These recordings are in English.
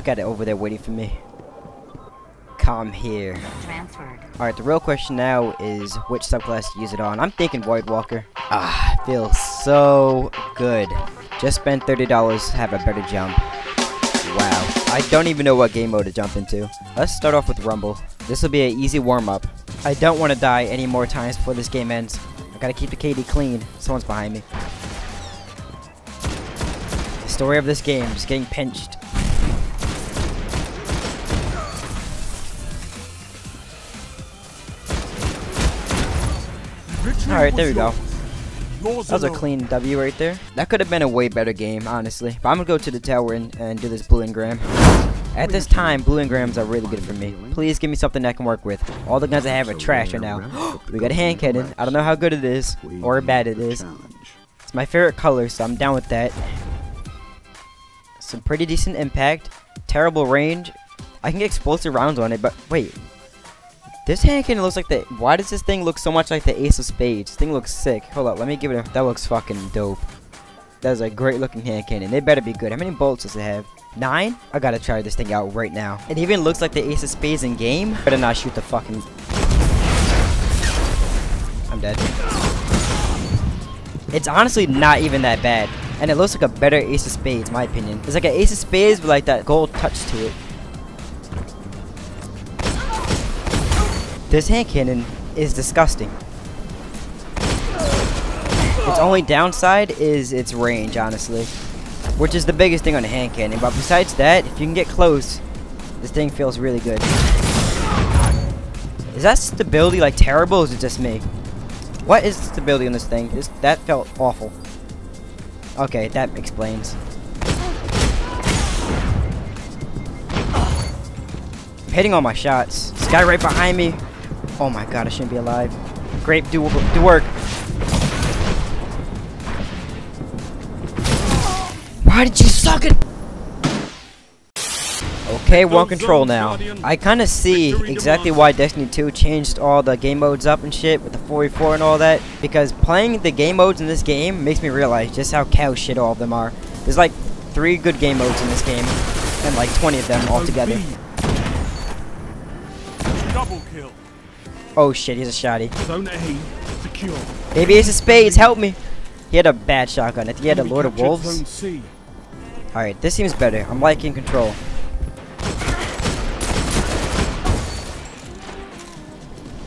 Look at it over there waiting for me. Come here. Transferred. Alright, the real question now is which subclass to use it on. I'm thinking Void Walker. Ah, feels so good. Just spend $30 to have a better jump. Wow. I don't even know what game mode to jump into. Let's start off with Rumble. This will be an easy warm-up. I don't want to die any more times before this game ends. I gotta keep the KD clean. Someone's behind me. The story of this game, just getting pinched. Alright, there we go. That was a clean W right there. That could have been a way better game, honestly. But I'm gonna go to the tower and, and do this blue engram. At this time, blue engrams are really good for me. Please give me something I can work with. All the guns I have are trash right now. we got a hand cannon. I don't know how good it is or bad it is. It's my favorite color, so I'm down with that. Some pretty decent impact. Terrible range. I can get explosive rounds on it, but wait. This hand cannon looks like the. Why does this thing look so much like the Ace of Spades? This thing looks sick. Hold up, let me give it a. That looks fucking dope. That is a great looking hand cannon. They better be good. How many bolts does it have? Nine? I gotta try this thing out right now. It even looks like the Ace of Spades in game. Better not shoot the fucking. I'm dead. It's honestly not even that bad. And it looks like a better Ace of Spades, my opinion. It's like an Ace of Spades with like that gold touch to it. This hand cannon is disgusting. Its only downside is its range, honestly. Which is the biggest thing on a hand cannon. But besides that, if you can get close, this thing feels really good. Is that stability like terrible is it just me? What is the stability on this thing? This, that felt awful. Okay, that explains. Hitting all my shots. This guy right behind me. Oh my god, I shouldn't be alive. Grape, do, do work. Why did you suck it? Okay, one control now. I kind of see exactly why Destiny 2 changed all the game modes up and shit with the 4v4 and all that. Because playing the game modes in this game makes me realize just how cow shit all of them are. There's like three good game modes in this game, and like 20 of them altogether. Double kill. Oh shit, he's a shotty. Zone A secure. Baby Ace of Spades, help me! He had a bad shotgun. I think he had a Lord of Wolves. Alright, this seems better. I'm liking control.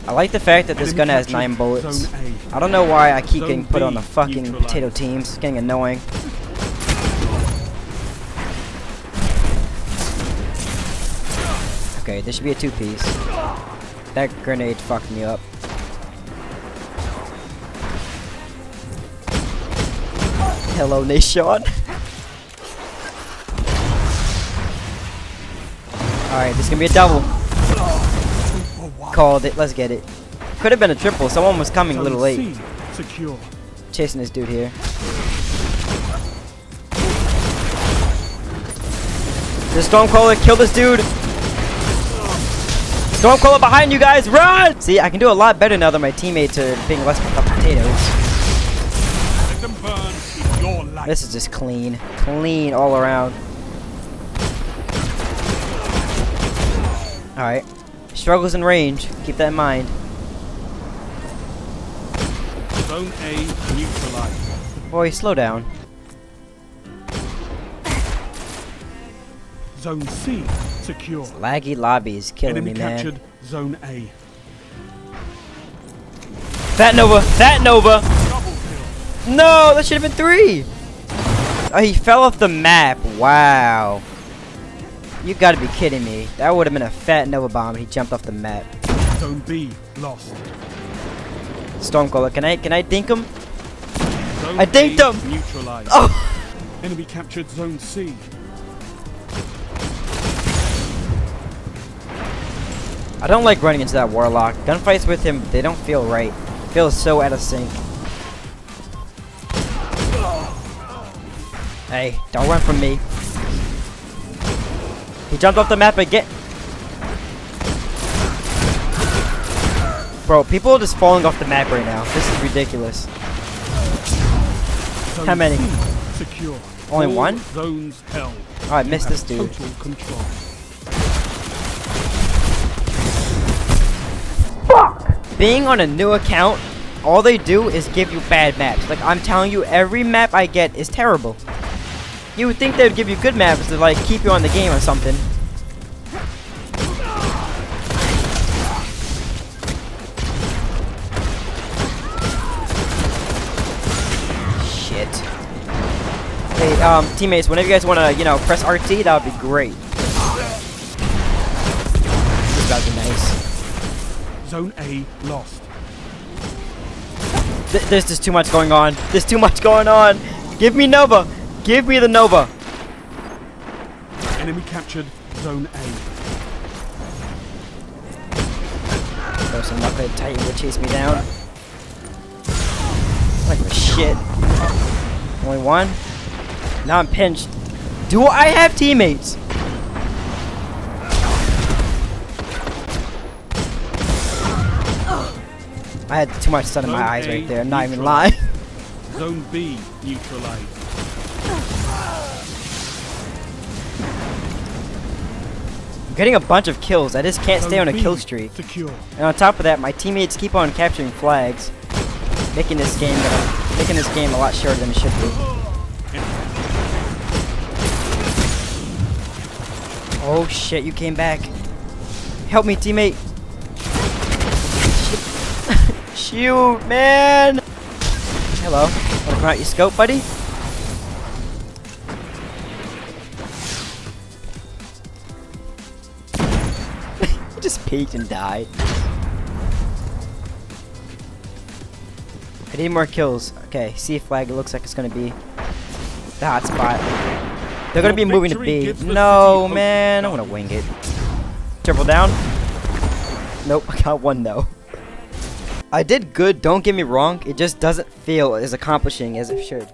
I like the fact that this gun has nine bullets. I don't know why I keep Zone getting put on the fucking potato teams. It's getting annoying. Okay, this should be a two-piece. That grenade fucked me up. Hello, Nation. Alright, this is gonna be a double. Called it. Let's get it. Could have been a triple. Someone was coming a little late. Secure. Chasing this dude here. The Stormcaller, kill this dude! Stormcaller behind you guys, run! See, I can do a lot better now that my teammates are being less of potatoes. Let them burn in your light. This is just clean. Clean all around. Alright. Struggles in range. Keep that in mind. Zone A neutralized. Boy, slow down. Zone C secure. Laggy lobby is killing Enemy me, man. captured Zone A. Fat Nova! Fat Nova! No, that should have been three. Oh, he fell off the map. Wow. You gotta be kidding me. That would have been a fat Nova bomb. and He jumped off the map. Zone B lost. Stormcaller, can I can I dink him? Zone I dinked A him. Neutralized. Oh! Enemy captured Zone C. I don't like running into that Warlock. Gunfights with him, they don't feel right. Feels so out of sync. Hey, don't run from me. He jumped off the map again. Bro, people are just falling off the map right now. This is ridiculous. How many? Secure. Only one? Zones held. Oh, I missed this dude. Total control. Being on a new account, all they do is give you bad maps. Like, I'm telling you, every map I get is terrible. You would think they would give you good maps to, like, keep you on the game or something. Shit. Hey, um, teammates, whenever you guys want to, you know, press RT, that would be great. Zone A lost. Th there's just too much going on. There's too much going on. Give me Nova. Give me the Nova. Enemy captured Zone A. There's some luck that Titan would chase me down. Like shit. Only one. Now I'm pinched. Do I have teammates? I had too much sun in my Zone eyes right there. I'm not even lying. Zone B neutralized. I'm getting a bunch of kills. I just can't stay on a B kill streak. Secure. And on top of that, my teammates keep on capturing flags, making this game uh, making this game a lot shorter than it should be. Oh shit, you came back. Help me, teammate. Shoot, man. Hello. Wanna come out your scope, buddy? He just peeked and died. I need more kills. Okay, C flag. It looks like it's gonna be the hot spot. They're gonna be moving to B. No, man. I'm gonna wing it. Triple down. Nope, I got one though. I did good. Don't get me wrong. It just doesn't feel as accomplishing as it should.